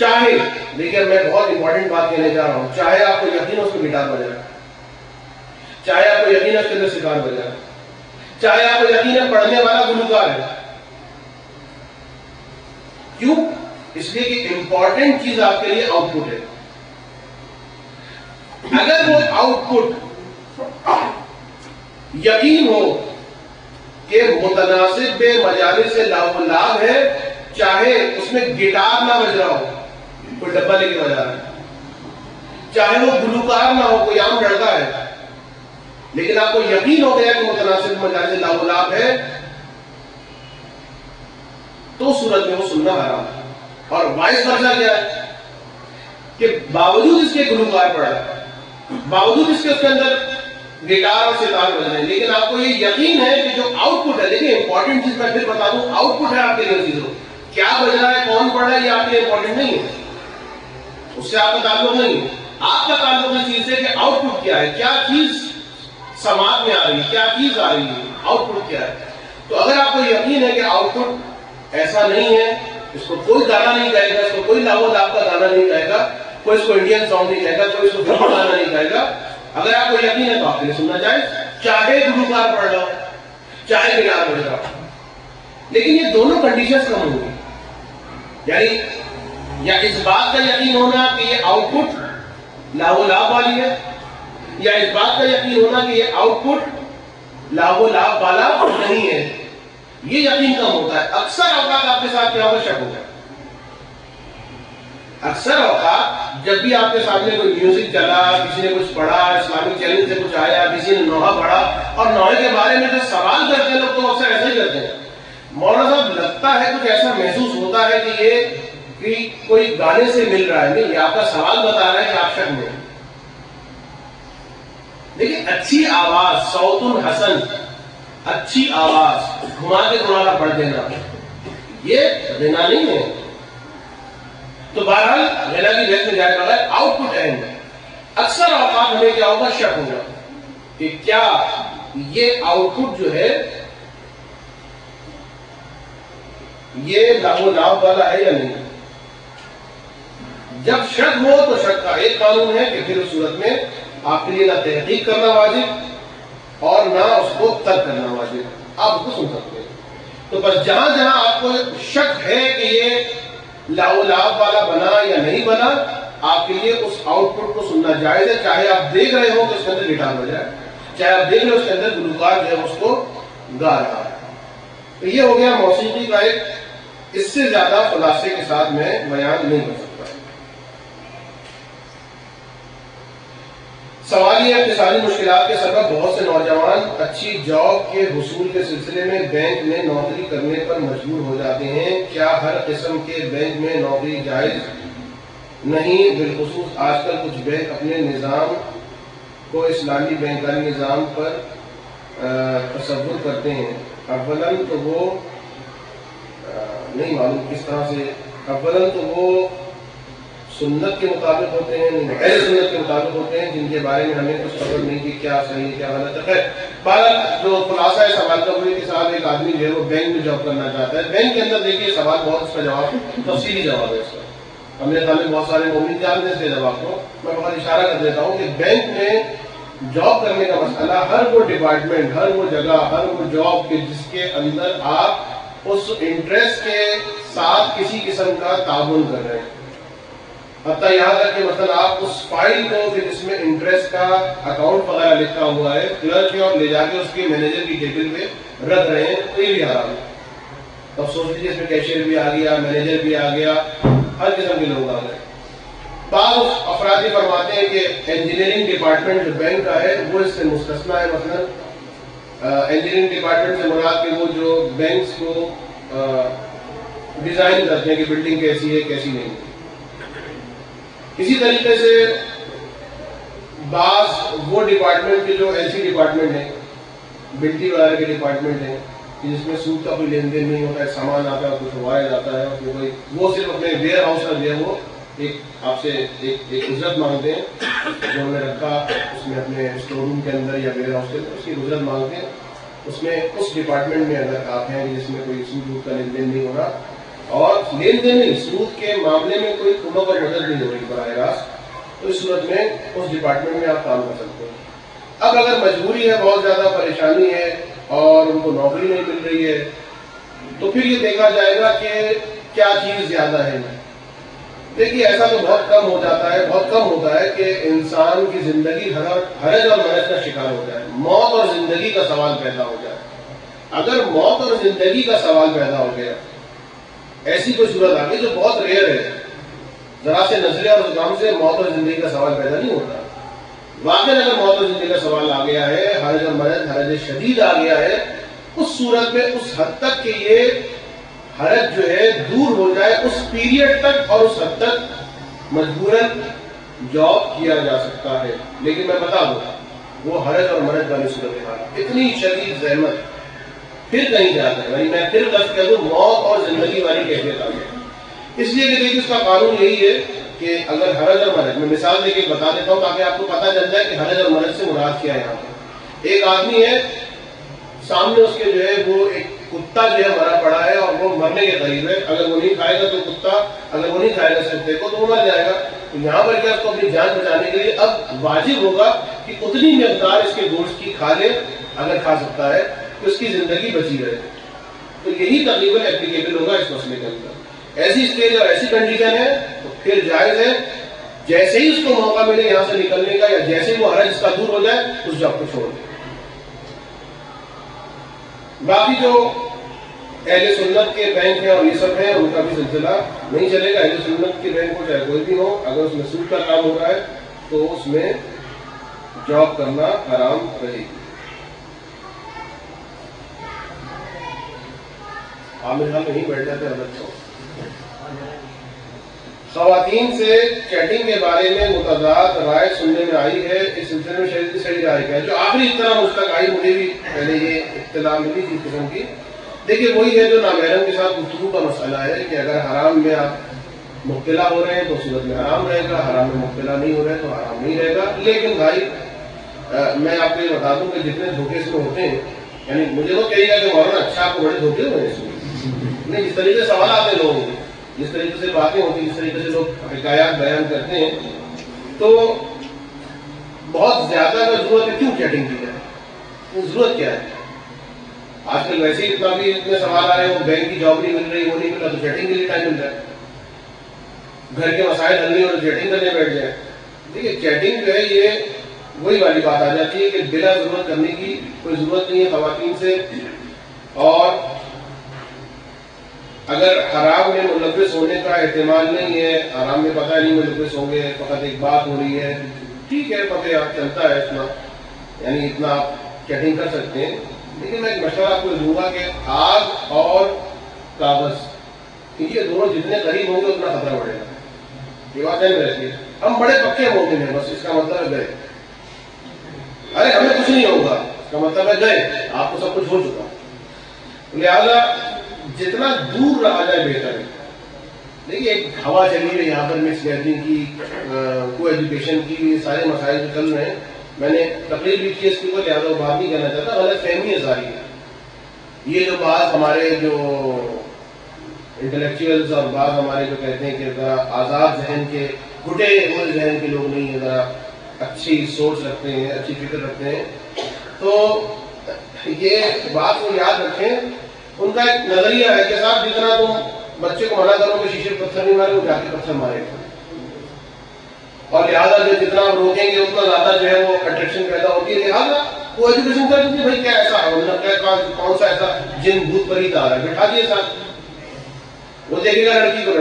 चाहे देखिए मैं बहुत इंपॉर्टेंट बात कहने जा रहा हूँ, चाहे आपको यकीन उसको गिटार बजाए चाहे आपको यकीन उसके अंदर शिकार बजाए चाहे आपको यकीन पढ़ने वाला गुलकार है। क्यों? इसलिए कि इंपॉर्टेंट चीज़ आपके लिए आउटपुट है। अगर वो आउटपुट यकीन हो कि मुतनासिब बे मजाले से लाभ है, चाहे उसमें गिटार ना बज रहा हो कोई डब्बा लेके बजा रहा है। चाहे वो गुलूकार ना हो, कोई आम लड़का है। लेकिन आपको यकीन हो गया कि मुतनासिब मजाले से लाभ है। तो सूरत में वो सुनना हराम है। और वाइस वर्षा क्या है? कि बावजूद इसके गुलूकार पड़ा है बावजूद इसके उसके अंदर गिटार और सितार बज रहे हैं। लेकिन आपको ये यकीन है कि जो आउटपुट है, देखिए इंपॉर्टेंट चीज़ मैं फिर बता दूँ आउटपुट है आपके लिए चीज़ों क्या बज रहा है, कौन पढ़ रहा है, ये आपके लिए इंपॉर्टेंट नहीं है। उससे आपका ताल्लुक नहीं। आपका ताल्लुक इस चीज़ से कि आउटपुट क्या है, क्या चीज़ समाज में आ रही है, क्या चीज़ आ रही है आउटपुट क्या है। तो अगर आपको यकीन है कि आउटपुट ऐसा नहीं है, इसको कोई गाना नहीं गाएगा, इसको कोई लाभो लाभ का गाना नहीं गाएगा, कोई इसको इंडियन सॉन्ग नहीं गाएगा, कोई इसको गाना नहीं गाएगा। अगर आपको यकीन है तो आपके लिए सुनना चाहिए चाहे गुरुकार पढ़ लो, चाहे गिटार पढ़ लो। लेकिन ये दोनों कंडीशंस कम होंगी। यानी या इस बात का यकीन होना कि ये आउटपुट लाभो लाभ वाली है? या इस बात का यकीन होना कि ये आउटपुट लाभो लाभ वाला नहीं है? ये यकीन कम होता है। अक्सर अवकात आपके साथ क्या होगा शक होगा अक्सर औकात जब भी आपके सामने कोई म्यूज़िक चला, किसी ने कुछ पढ़ा इस्लामिक चैनल से कुछ आया, किसी ने नोहा पढ़ा, और नोहे के बारे में जो सवाल करते हैं लोग तो अक्सर ऐसे ही करते हैं। मौलाना साहब, लगता है कुछ ऐसा महसूस होता है कि ये कि कोई गाने से मिल रहा है, नहीं आपका सवाल बता रहा है कि आप शक में देखिए, अच्छी आवाज़ सौतुल हसन, अच्छी आवाज़, घुमा के तुम्हारा पढ़ देना। ये देना नहीं है। तो बहरहाल गला की बेस में जाएगा है आउटपुट एंड अक्सर औकात हमें क्या होगा? शक होगा। कि क्या ये आउटपुट जो है, ये लाभ वाला है या नहीं? जब शक हो तो शक का एक कानून है कि फिर उस सूरत में आपके लिए ना तहकीक करना वाजिब और ना उसको तर्क करना वाजिब। आप उसको सुन सकते हैं। तो बस जहाँ जहाँ आपको शक है कि ये लाभ वाला बना या नहीं बना, आपके लिए उस आउटपुट को सुनना जायज़ है। चाहे आप देख रहे हो कि उसके अंदर रिटर्न हो जाए, चाहे आप देख रहे हो उसके अंदर गुलकार जो है उसको गा रहा है। तो ये हो गया मौसीकी का एक इससे ज़्यादा खुलासे के साथ में बयान नहीं कर सकता। सवाल ये इकतसादी मुश्किल के सबब, बहुत से नौजवान अच्छी जॉब के हसूल के सिलसिले में बैंक में नौकरी करने पर मजबूर हो जाते हैं। क्या हर किस्म के बैंक में नौकरी जायज़? नहीं, बिलखसूस आजकल कुछ बैंक अपने निज़ाम को इस्लामी बैंकारी निज़ाम पर तस्वुर करते हैं। अव्वलन तो वो नहीं मालूम किस तरह से, अव्वलन तो वो सुन्नत के मुताबिक होते हैं गैर सुन्नत के मुताबिक होते हैं, जिनके बारे में हमें कुछ खबर नहीं कि क्या सही है, क्या गलत है। खैर जो खुलासा है सवाल का हुए कि साहब, एक आदमी जो है वो बैंक में जॉब करना चाहता है। बैंक के अंदर देखिए, सवाल बहुत इसका जवाब, तफसीली जवाब है इसका। हमने सामने बहुत सारे उम्मीद जानते हैं जवाब को मैं बहुत इशारा कर देता हूँ कि बैंक में जॉब करने का मसला हर वो डिपार्टमेंट, हर वो जगह, हर वो जॉब के जिसके अंदर आप उस इंटरेस्ट के साथ किसी किस्म का ताउन कर रहे हैं। हत्या यहाँ तक कि मतलब आप उस फ़ाइल को फिर इसमें इंटरेस्ट का अकाउंट वगैरह लिखा हुआ है क्लर्क और ले जाके उसके मैनेजर की टेबल पे रख रहे हैं तो ये भी हराम है। अब सोच लीजिए इसमें कैशियर भी आ गया मैनेजर भी आ गया, हर किस्म के लोग आ गए। बाद अफराधी फरमाते हैं कि इंजीनियरिंग डिपार्टमेंट जो बैंक का है, वो इससे मुस्तना है मतलब इंजीनियरिंग डिपार्टमेंट से मुराद के वो जो बैंक को डिज़ाइन करते हैं कि बिल्डिंग कैसी है, कैसी नहीं। है इसी तरीके से बास वो डिपार्टमेंट के जो ऐसी डिपार्टमेंट है बिल्टी वगैरह के डिपार्टमेंट है, जिसमें सूद का कोई लेन देन नहीं होता है, सामान आता है, कुछ वाया जाता है उसमें कोई वो सिर्फ़ अपने वेयर हाउस का जो है वो एक आपसे एक एक उजरत मांगते हैं, जो उन्होंने रखा, उसमें अपने स्टोर रूम के अंदर या वेयर हाउस के अंदर, उसकी उजरत मांगते हैं। उसमें उस डिपार्टमेंट में अगर आप हैं जिसमें कोई सूट सूद का लेन देन नहीं हो रहा लेन देन सूद के मामले में कोई कुमक और मदद नहीं हो रही बरह रास्त तो इस सूरत में, उस डिपार्टमेंट में आप काम कर सकते हैं। अब अगर मजबूरी है, बहुत ज़्यादा परेशानी है, और उनको नौकरी नहीं मिल रही है तो फिर ये देखा जाएगा कि क्या चीज़ ज़्यादा है। देखिए, ऐसा तो बहुत कम हो जाता है, बहुत कम होता है कि इंसान की ज़िंदगी हर हरज और मरज का शिकार हो। जाए मौत और ज़िंदगी का सवाल पैदा हो जाए अगर मौत और ज़िंदगी का सवाल पैदा हो गया ऐसी कोई सूरत आ गई जो बहुत रेयर है। जरा से नजरे और जुकाम से मौत और ज़िंदगी का सवाल पैदा नहीं होता। वाकई अगर मौत और ज़िंदगी का सवाल आ गया है हरज और मरज हरज शदीद आ गया है, उस सूरत में, उस हद तक कि ये हरज जो है दूर हो जाए, उस पीरियड तक और उस हद तक मजबूरन जॉब किया जा सकता है। लेकिन मैं बता दू, वो हरज और मरज वाली सूरत इतनी शदीद जहमत फिर कहीं जाता है। मैं फिर लफ्ज कह दू, मौत और ज़िंदगी वाली कैफियत आ गई इसलिए कि देखिए उसका कानून यही है कि अगर हरज और मरज, मैं मिसाल देके बता देता हूँ ताकि आपको पता चल जाए कि हरज और मरज से मुराद क्या है यहाँ पर एक आदमी है, सामने उसके जो है, वो एक कुत्ता जो है मरा पड़ा है और वो मरने के करीब है। अगर वो नहीं खाएगा तो कुत्ता, अगर वो नहीं खाएगा कुत्ते को तो वो मर जाएगा। तो यहाँ पर क्या, उसको अपनी जान बचाने के लिए अब वाजिब होगा कि उतनी मकदार इसके गोश्त की खा ले अगर खा सकता है। तो उसकी ज़िंदगी बची रहे। तो यही तकरीबन एप्लीकेबल होगा इस मसले के अंदर। ऐसी स्टेज और ऐसी कंडीशन है तो फिर जायज़ है, जैसे ही उसको मौका मिले यहाँ से निकलने का, या जैसे ही वो हरज इसका दूर हो जाए, उस जॉब को छोड़ दे। बाकी जो अहले सुन्नत के बैंक हैं और ये सब है, उनका भी सिलसिला नहीं चलेगा। अहले सुन्नत के बैंक हो चाहे कोई भी हो, अगर उसमें सूट का काम हो रहा है तो उसमें जॉब करना आराम रहेगी। आमिर खान नहीं बैठ जाते अलग तो खातन से चैटिंग के बारे में मुतजाद राय सुनने में आई है इस सिलसिले में शरीर सही राय क्या है? जो आखिरी इतना मुझ तक आई मुझे भी पहले ये इतला मिली थी किस्म की। देखिए वही है जो नामहरम के साथ गुफ्तु का मसला है कि अगर हराम में आप मुबतला हो रहे हैं तो सूरत में हराम रहेगा हराम में मुबतला नहीं हो रहे तो हराम नहीं रहेगा। लेकिन भाई आ, मैं आपको ये बता दूँ कि जितने धोखे इसमें होते हैं यानी मुझे तो कहेगा कि मौलाना अच्छा आपको बड़े धोखे हुए इसमें। नहीं, जिस तरीके से सवाल आते लोगों के, जिस तरीके से बातें होती जिस तरीके से लोग हिकायात बयान करते हैं तो बहुत ज़्यादा अगर ज़रूरत है, क्यों चैटिंग की जाए? ज़रूरत क्या है? आजकल वैसे ही इतना भी इतने सवाल आ रहे हैं बैंक की जॉब नहीं मिल रही, वो नहीं मिल रहा तो चैटिंग के लिए टाइम मिल रहा है। घर के मसाइल हल नहीं रहे चैटिंग करने बैठ जाए देखिए चैटिंग जो है, ये वही वाली बात आ जाती है कि बिना ज़रूरत करने की कोई ज़रूरत नहीं है, खातन से, और अगर हराम में मुलविस होने का एहतमाल नहीं है हराम में पता नहीं मुलविस होंगे, फकत एक बात हो रही है। ठीक है पते आप चलता है इतना। यानी इतना आप चैटिंग कर सकते हैं। लेकिन मैं एक मशवरा आपको दूँगा कि आग और कागज़ ये दोनों जितने करीब होंगे, उतना खतरा बढ़ेगा। ये बात है रहती है हम बड़े पक्के मोमिन हैं, बस इसका मतलब है गए। अरे, हमें कुछ नहीं होगा। इसका मतलब है गए। आपको सब कुछ हो चुका। लिहाजा जितना दूर रहा जाए बेहतर है। देखिए, एक हवा चली है यहाँ पर मिक्स गैदरिंग की को एजुकेशन की, ये सारे मसाइल जो चल रहे हैं। मैंने तकरीर भी की इसके ऊपर, लिहाजा बात नहीं कहना चाहता। गलत फहमी है सारी ये जो बात हमारे जो इंटेलेक्चुअल्स और बात हमारे जो कहते हैं कि ज़रा आज़ाद जहन के, घुटे हुए जहन के लोग नहीं है, ज़रा अच्छी सोच रखते हैं, अच्छी फ़िक्र रखते हैं। तो ये बात को याद रखें उनका एक नज़रिया है कि साहब, जितना तुम बच्चे को मना करो कि शीशे पत्थर नहीं मारे, वो जाके पत्थर मारेगा और लिहाजा जो जितना हम रोकेंगे, उतना ज़्यादा जो है वो अट्रैक्शन पैदा होती है। लिहाजा वो एजुकेशन कर दीजिए भाई, क्या ऐसा है? मतलब क्या, कौन सा ऐसा जिन भूत परी आ रहा है? बिठा दिए साथ वो देखेगा लड़की को।